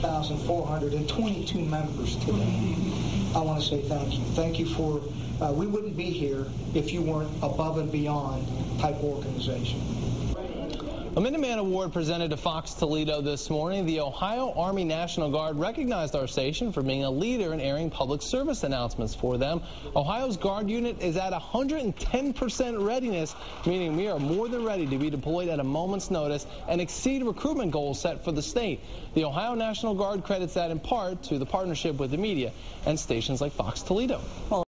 2,422 members today. I want to say thank you. Thank you for, uh, we wouldn't be here if you weren't above and beyond type organization. A Minuteman Award presented to Fox Toledo this morning. The Ohio Army National Guard recognized our station for being a leader in airing public service announcements for them. Ohio's Guard unit is at 110% readiness, meaning we are more than ready to be deployed at a moment's notice and exceed recruitment goals set for the state. The Ohio National Guard credits that in part to the partnership with the media and stations like Fox Toledo.